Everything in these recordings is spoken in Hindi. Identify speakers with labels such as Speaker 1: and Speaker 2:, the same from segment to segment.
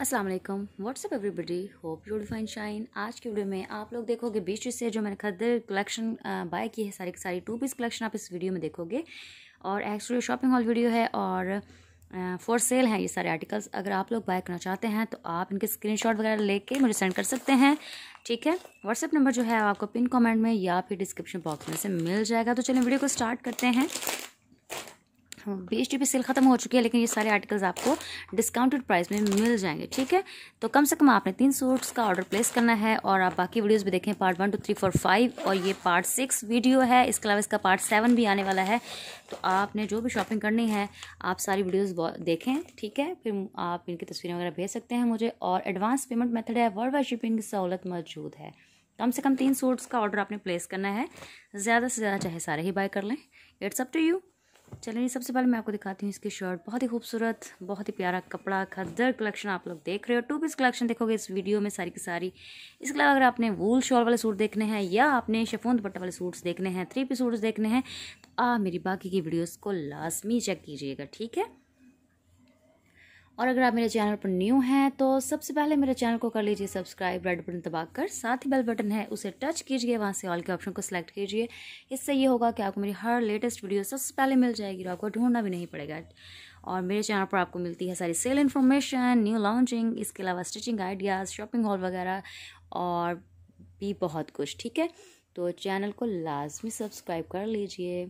Speaker 1: अस्सलाम वालेकुम what's up everybody hope you fine shine आज की वीडियो में आप लोग देखोगे बीच से जो मैंने खदर कलेक्शन बाय की है, सारी की सारी टू पीस कलेक्शन आप इस वीडियो में देखोगे। और एक्चुअली शॉपिंग हॉल वीडियो है और फॉर सेल हैं ये सारे आर्टिकल्स अगर आप लोग बाय करना चाहते हैं तो आप इनके स्क्रीनशॉट वगैरह लेके मुझे सेंड कर सकते हैं। ठीक है? व्हाट्सअप नंबर जो है, आपको पिन कमेंट में या फिर डिस्क्रिप्शन बॉक्स में से मिल जाएगा। तो चलिए वीडियो को स्टार्ट करते हैं। बी एच सेल ख़त्म हो चुकी है, लेकिन ये सारे आर्टिकल्स आपको डिस्काउंटेड प्राइस में मिल जाएँगे, ठीक है? तो कम से कम आपने तीन सूट्स का ऑर्डर प्लेस करना है और आप बाकी वीडियोस भी देखें part one two three four five और ये पार्ट सिक्स वीडियो है। इसके अलावा इसका पार्ट सेवन भी आने वाला है। तो आपने जो भी शॉपिंग करनी है, आप सारी वीडियोज़ देखें, ठीक है? फिर आप इनकी तस्वीरें वगैरह भेज सकते हैं मुझे और एडवांस पेमेंट मेथड है वर्ल्ड वाइड शिपिंग की सहूलत मौजूद है। कम से कम तीन सूट्स का ऑर्डर आपने प्लेस करना है। ज़्यादा से ज़्यादा चाहे सारे ही बाय कर लें। इट्स अप टू यू चलिए, सबसे पहले मैं आपको दिखाती हूँ इसकी शर्ट बहुत ही खूबसूरत, बहुत ही प्यारा कपड़ा खद्दर कलेक्शन आप लोग देख रहे हो। टू पीस कलेक्शन देखोगे इस वीडियो में सारी की सारी। इसके अलावा अगर आपने वूल शॉल वाले सूट देखने हैं या आपने शेफोन दुपट्टा वाले सूट्स देखने हैं थ्री पीस सूट्स देखने हैं तो आप मेरी बाकी की वीडियोज़ को लाजमी चेक कीजिएगा, ठीक है? और अगर आप मेरे चैनल पर न्यू हैं तो सबसे पहले मेरे चैनल को कर लीजिए सब्सक्राइब रेड बटन दबाकर। साथ ही बेल बटन है, उसे टच कीजिए, वहाँ से ऑल के ऑप्शन को सिलेक्ट कीजिए। इससे ये होगा कि आपको मेरी हर लेटेस्ट वीडियो सबसे पहले मिल जाएगी और आपको ढूंढना भी नहीं पड़ेगा। और मेरे चैनल पर आपको मिलती है सारी सेल इन्फॉर्मेशन, न्यू लॉन्चिंग, इसके अलावा स्टिचिंग आइडियाज़, शॉपिंग हॉल वगैरह और भी बहुत कुछ, ठीक है? तो चैनल को लाजमी सब्सक्राइब कर लीजिए।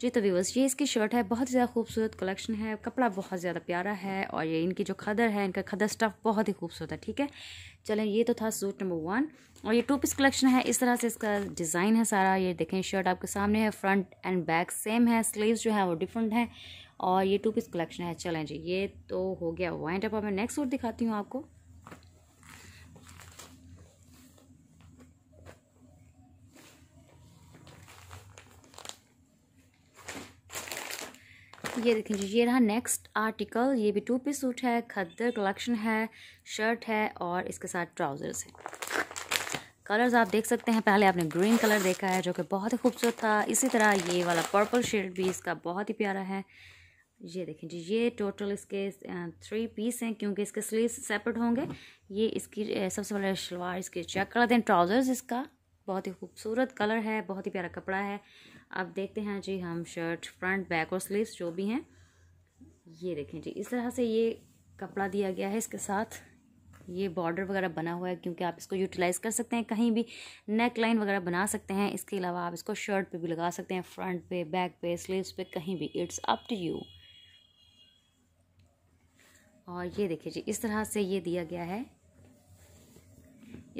Speaker 1: जी तो व्यूवर्स ये इसकी शर्ट है, बहुत ज़्यादा खूबसूरत कलेक्शन है, कपड़ा बहुत ज़्यादा प्यारा है और ये इनकी जो खदर है, इनका खदर स्टफ़ बहुत ही खूबसूरत है, ठीक है? चलें, ये तो था सूट नंबर वन और ये टू पीस कलेक्शन है, इस तरह से इसका डिज़ाइन है सारा, ये देखें शर्ट आपके सामने है फ्रंट एंड बैक सेम है स्लीव्स जो है वो डिफरेंट है और ये टू पीस कलेक्शन है, चलें जी, ये तो हो गया वाइंड अप मैं नेक्स्ट सूट दिखाती हूँ आपको। ये देखें जी ये रहा नेक्स्ट आर्टिकल ये भी टू पीस सूट है, खद्दर कलेक्शन है शर्ट है और इसके साथ ट्राउज़र्स है। कलर्स आप देख सकते हैं, पहले आपने ग्रीन कलर देखा है, जो कि बहुत ही खूबसूरत था। इसी तरह ये वाला पर्पल शेड भी इसका बहुत ही प्यारा है। ये देखें जी ये टोटल इसके थ्री पीस हैं, क्योंकि इसके स्लीव्स सेपरेट होंगे। ये इसकी सबसे पहले शलवार इसके चेक कर दें ट्राउज़र्स इसका। बहुत ही खूबसूरत कलर है, बहुत ही प्यारा कपड़ा है। अब देखते हैं जी हम शर्ट फ्रंट, बैक और स्लीव्स जो भी हैं, ये देखें जी। इस तरह से ये कपड़ा दिया गया है इसके साथ। ये बॉर्डर वगैरह बना हुआ है क्योंकि आप इसको यूटिलाइज़ कर सकते हैं, कहीं भी नेक लाइन वगैरह बना सकते हैं। इसके अलावा आप इसको शर्ट पे भी लगा सकते हैं फ्रंट पे बैक पे स्लीव्स पे, कहीं भी। इट्स अप टू यू और ये देखिए जी, इस तरह से ये दिया गया है।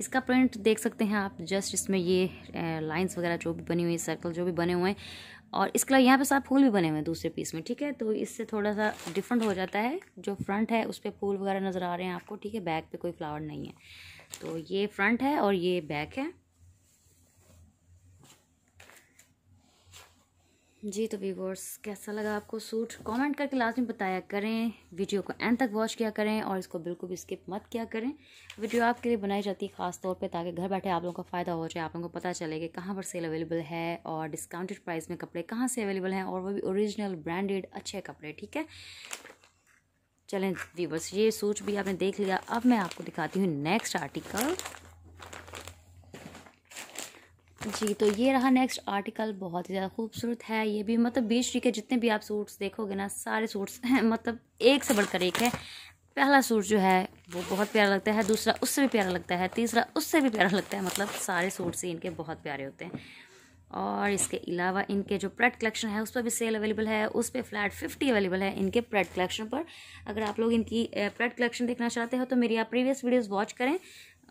Speaker 1: इसका प्रिंट देख सकते हैं आप जस्ट इसमें ये लाइंस वगैरह जो भी बनी हुई है सर्कल जो भी बने हुए हैं। और इसके अलावा यहाँ पे साथ फूल भी बने हुए हैं दूसरे पीस में, ठीक है? तो इससे थोड़ा सा डिफरेंट हो जाता है, जो फ्रंट है, उस पर फूल वगैरह नज़र आ रहे हैं आपको, ठीक है? बैक पे कोई फ्लावर नहीं है। तो ये फ्रंट है और ये बैक है। जी तो व्यूवर्स कैसा लगा आपको सूट? कमेंट करके लाजमी बताया करें। वीडियो को एंड तक वॉच किया करें और इसको बिल्कुल भी स्किप मत किया करें। वीडियो आपके लिए बनाई जाती है ख़ास तौर पे ताकि घर बैठे आप लोगों का फ़ायदा हो जाए, आप लोगों को पता चले कि कहाँ पर सेल अवेलेबल है और डिस्काउंटेड प्राइस में कपड़े कहाँ से अवेलेबल हैं और वो भी ओरिजिनल ब्रांडेड अच्छे कपड़े, ठीक है? चलें व्यूवर्स ये सूट भी आपने देख लिया। अब मैं आपको दिखाती हूँ नेक्स्ट आर्टिकल जी तो ये रहा नेक्स्ट आर्टिकल बहुत ही ज़्यादा खूबसूरत है। ये भी मतलब बीच के जितने भी आप सूट्स देखोगे ना, सारे सूट्स हैं मतलब एक से बढ़कर एक है। पहला सूट जो है, वो बहुत प्यारा लगता है, दूसरा उससे भी प्यारा लगता है, तीसरा उससे भी प्यारा लगता है मतलब सारे सूट्स ही इनके बहुत प्यारे होते हैं। और इसके अलावा इनके जो प्रेड कलेक्शन है, उस पर भी सेल अवेलेबल है, उस पर फ्लैट फिफ्टी अवेलेबल है इनके प्रेड कलेक्शन पर। अगर आप लोग इनकी प्रेड कलेक्शन देखना चाहते हो तो मेरी आप प्रीवियस वीडियोस वॉच करें।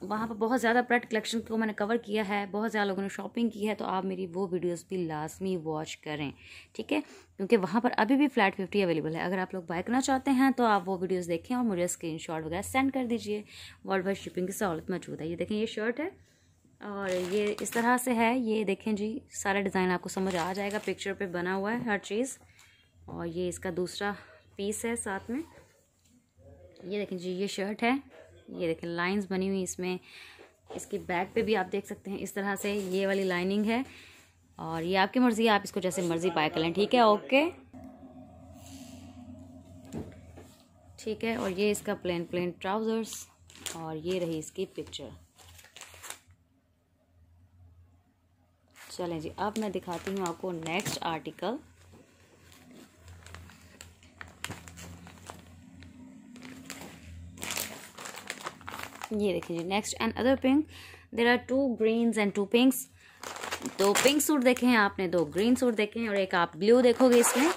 Speaker 1: वहाँ पर बहुत ज़्यादा प्रोडक्ट कलेक्शन को मैंने कवर किया है, बहुत ज़्यादा लोगों ने शॉपिंग की है तो आप मेरी वो वीडियोस भी लाजमी वॉच करें, ठीक है? क्योंकि वहाँ पर अभी भी फ्लैट फिफ्टी अवेलेबल है। अगर आप लोग बाय करना चाहते हैं तो आप वो वीडियोस देखें और मुझे स्क्रीन वगैरह सेंड कर दीजिए। वर्ल्ड वाइड शिपिंग की सहूलत मौजूद है। ये देखें, ये शर्ट है और ये इस तरह से है। ये देखें जी, सारा डिज़ाइन आपको समझ आ जाएगा। पिक्चर पे बना हुआ है हर चीज़ और ये इसका दूसरा पीस है साथ में। ये देखें जी, ये शर्ट है। ये देखें लाइंस बनी हुई इसमें। इसकी बैक पे भी आप देख सकते हैं, इस तरह से ये वाली लाइनिंग है। और ये आपकी मर्ज़ी है, आप इसको जैसे मर्ज़ी बाय कर लें, ठीक है? ओके ठीक है, और ये इसका प्लेन प्लेन ट्राउज़र्स और ये रही इसकी पिक्चर चलें जी, अब मैं दिखाती हूँ आपको नेक्स्ट आर्टिकल ये देखिए जी next and other pink there are two greens and two pinks दो पिंक सूट देखे हैं, आपने दो ग्रीन सूट देखे हैं और एक आप ब्लू देखोगे इसमें।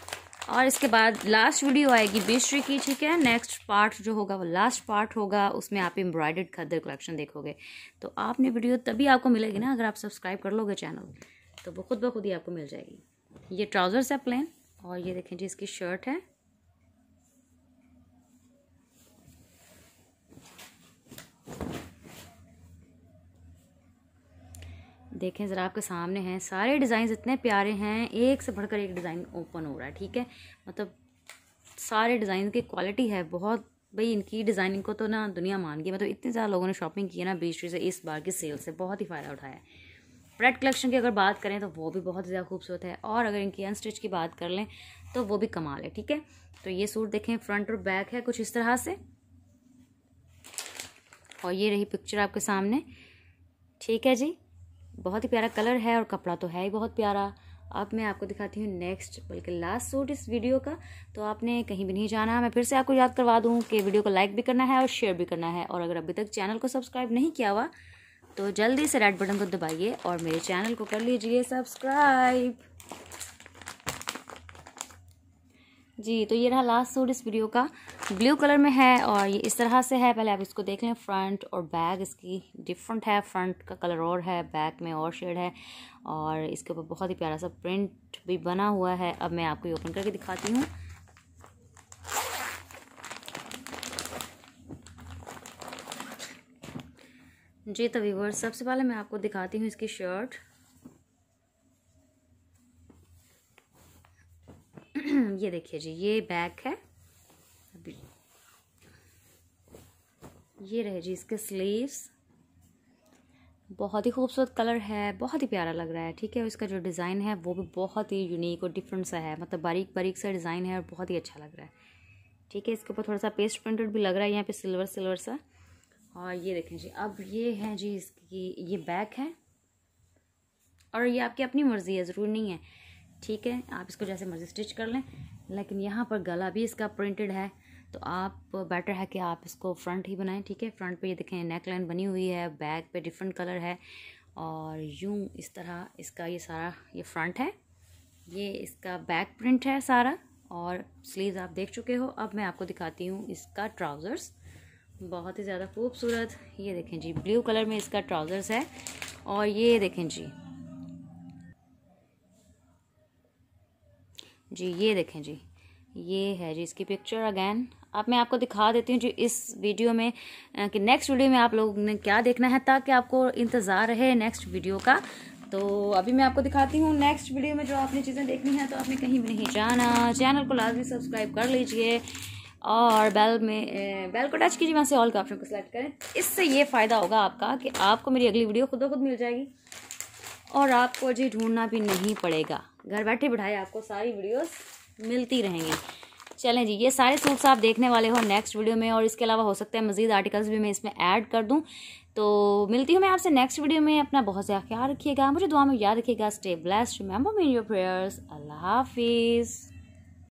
Speaker 1: और इसके बाद लास्ट वीडियो आएगी बीसरी की, ठीक है? नेक्स्ट पार्ट जो होगा, वो लास्ट पार्ट होगा। उसमें आप एम्ब्रॉयडर्ड खद्दर कलेक्शन देखोगे। तो आपने वीडियो तभी आपको मिलेगी ना अगर आप सब्सक्राइब कर लोगे चैनल तो वो खुद ब खुद ही आपको मिल जाएगी। ये ट्राउज़र्स है प्लेन और ये देखें जी, इसकी शर्ट है। देखें, ज़रा आपके सामने हैं। सारे डिज़ाइन इतने प्यारे हैं, एक से बढ़कर एक डिज़ाइन ओपन हो रहा है, ठीक है? मतलब सारे डिज़ाइन की क्वालिटी है, बहुत भाई इनकी डिज़ाइनिंग को तो ना दुनिया मान गई। मतलब इतने ज़्यादा लोगों ने शॉपिंग की है ना बीच से, इस बार की सेल से, बहुत ही फ़ायदा उठाया है। रेड कलेक्शन की अगर बात करें तो वो भी बहुत ज़्यादा खूबसूरत है, और अगर इनकी अनस्टिच की बात कर लें तो वो भी कमाल है, ठीक है? तो ये सूट देखें, फ्रंट और बैक है कुछ इस तरह से। और ये रही पिक्चर आपके सामने, ठीक है जी? बहुत ही प्यारा कलर है और कपड़ा तो है ही बहुत प्यारा। अब मैं आपको दिखाती हूँ नेक्स्ट बल्कि लास्ट सूट इस वीडियो का। तो आपने कहीं भी नहीं जाना, मैं फिर से आपको याद करवा दूँ कि वीडियो को लाइक भी करना है और शेयर भी करना है। और अगर अभी तक चैनल को सब्सक्राइब नहीं किया हुआ तो जल्दी से रेड बटन को दबाइए और मेरे चैनल को कर लीजिए सब्सक्राइब जी तो ये रहा लास्ट सूट इस वीडियो का। ब्लू कलर में है और ये इस तरह से है। पहले आप इसको देख लें फ्रंट और बैक इसकी डिफरेंट है। फ्रंट का कलर और है बैक में और शेड है। और इसके ऊपर बहुत ही प्यारा सा प्रिंट भी बना हुआ है। अब मैं आपको ये ओपन करके दिखाती हूँ। जी तो व्यूवर्स सबसे पहले मैं आपको दिखाती हूँ इसकी शर्ट ये देखिए जी, ये बैक है। अभी ये रहे जी इसके स्लीव्स बहुत ही खूबसूरत कलर है, बहुत ही प्यारा लग रहा है, ठीक है? इसका जो डिज़ाइन है, वो भी बहुत ही यूनिक और डिफरेंट सा है। मतलब बारीक बारीक सा डिज़ाइन है और बहुत ही अच्छा लग रहा है। ठीक है, इसके ऊपर थोड़ा सा पेस्ट प्रिंटेड भी लग रहा है, यहाँ पे सिल्वर सिल्वर सा। और ये देखें जी, अब ये है जी इसकी, ये बैक है। और ये आपकी अपनी मर्ज़ी है, ज़रूर नहीं है। ठीक है, आप इसको जैसे मर्ज़ी स्टिच कर लें। लेकिन यहाँ पर गला भी इसका प्रिंटेड है। तो आप बेटर है कि आप इसको फ्रंट ही बनाएँ, ठीक है? फ्रंट पे ये देखें नेक लाइन बनी हुई है बैक पे डिफरेंट कलर है और यूँ इस तरह इसका ये सारा ये फ्रंट है। ये इसका बैक प्रिंट है सारा और स्लीव्स आप देख चुके हो। अब मैं आपको दिखाती हूँ इसका ट्राउज़र्स बहुत ही ज़्यादा खूबसूरत। ये देखें जी ब्लू कलर में इसका ट्राउज़र्स है और ये देखें जी जी, ये देखें जी। ये है जी इसकी पिक्चर अगैन अब मैं आपको दिखा देती हूँ जी इस वीडियो में कि नेक्स्ट वीडियो में आप लोगों ने क्या देखना है ताकि आपको इंतज़ार रहे नेक्स्ट वीडियो का। तो अभी मैं आपको दिखाती हूँ नेक्स्ट वीडियो में जो आपने चीज़ें देखनी है तो आपने कहीं भी नहीं जाना। चैनल को लाजमी सब्सक्राइब कर लीजिए और बेल में बेल को टच कीजिए, वहाँ से ऑल के ऑप्शन को सिलेक्ट करें। इससे ये फ़ायदा होगा आपका कि आपको मेरी अगली वीडियो खुद ब खुद मिल जाएगी। और आपको जी ढूंढना भी नहीं पड़ेगा। घर बैठे बिठाए आपको सारी वीडियोस मिलती रहेंगी। चलें जी, ये सारे सूट्स आप देखने वाले हो नेक्स्ट वीडियो में और इसके अलावा हो सकता है मज़ीद आर्टिकल्स भी मैं इसमें ऐड कर दूँ। तो मिलती हूँ मैं आपसे नेक्स्ट वीडियो में। अपना बहुत ज़्यादा ख्याल रखिएगा, मुझे दुआ में याद रखिएगा। Stay blessed remember me in your prayers अल्लाह हाफिज़।